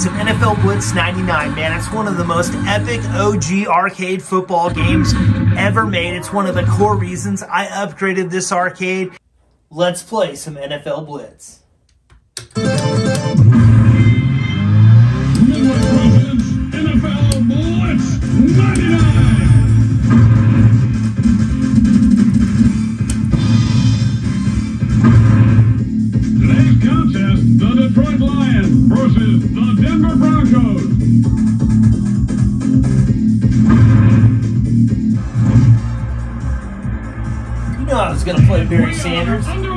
some NFL Blitz 99, man. It's one of the most epic OG arcade football games ever made. It's one of the core reasons I upgraded this arcade. Let's play some NFL Blitz. versus the Denver Broncos. You know I was going to play Barry Sanders.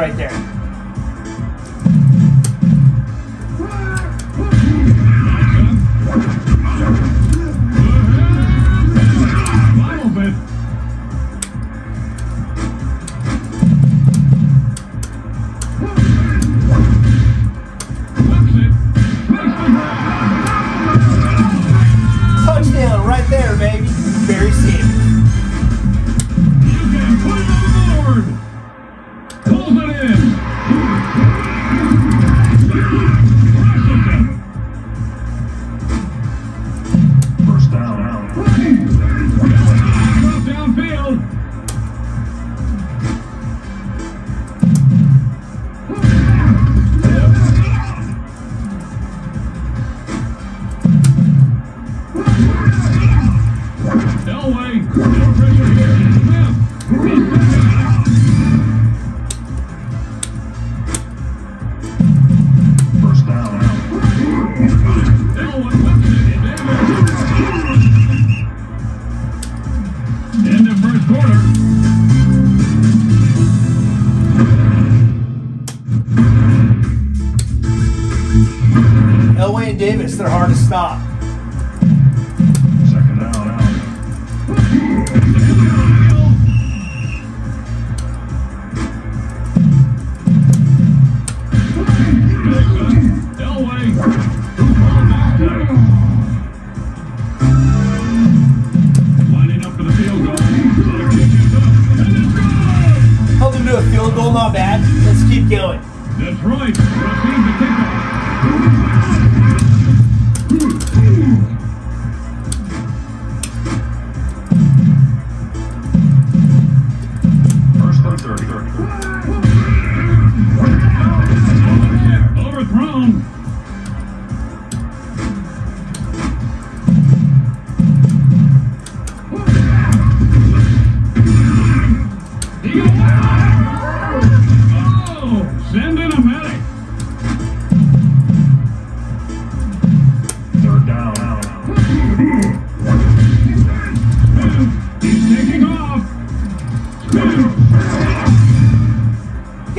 right there. He's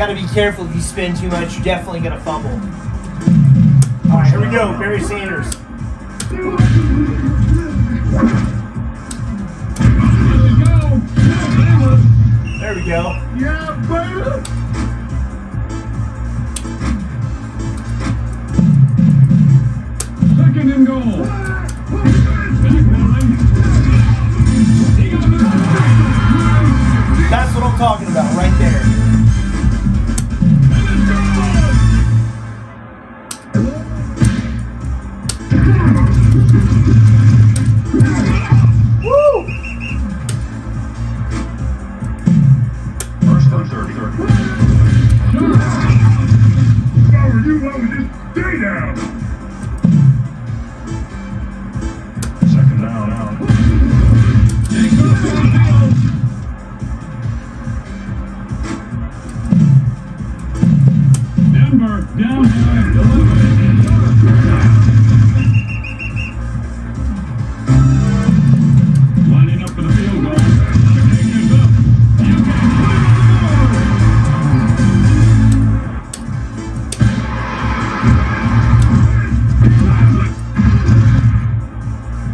got to be careful if you spin too much. You're definitely going to fumble. All right, here we go. Barry Sanders. There we go. Yeah, baby. Second and goal. That's what I'm talking about.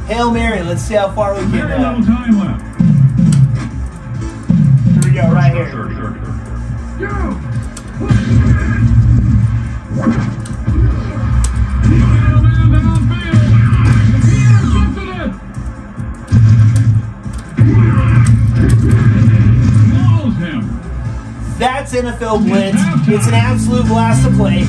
Hail Mary. Let's see how far we can. Very uh, time left. Here we go, right here. Sure, sure, sure. Go! That's NFL Blitz. It's an absolute blast to play.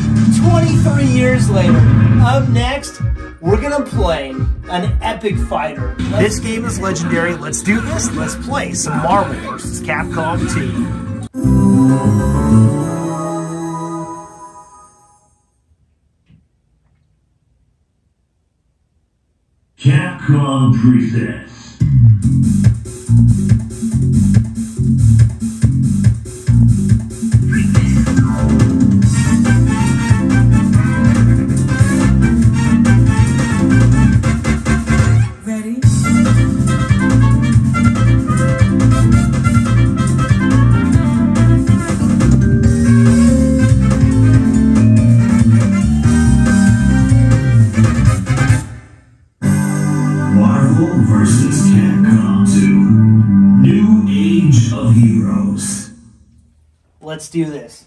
23 years later. Up next, we're gonna play an epic fighter. Let's this game is legendary. Let's do this. Let's play some Marvel vs. Capcom 2. Capcom presents Let's do this.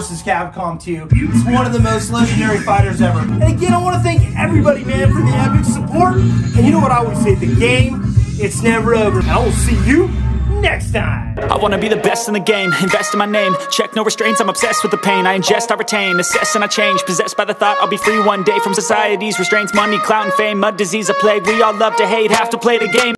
versus Capcom 2. He's one of the most legendary fighters ever. And again, I want to thank everybody, man, for the epic support. And you know what I always say, the game, it's never over. I will see you next time. I wanna be the best in the game, invest in my name. Check no restraints, I'm obsessed with the pain. I ingest, I retain, assess, and I change. Possessed by the thought I'll be free one day from society's restraints, money, clout, and fame. Mud disease, a plague, we all love to hate, have to play the game.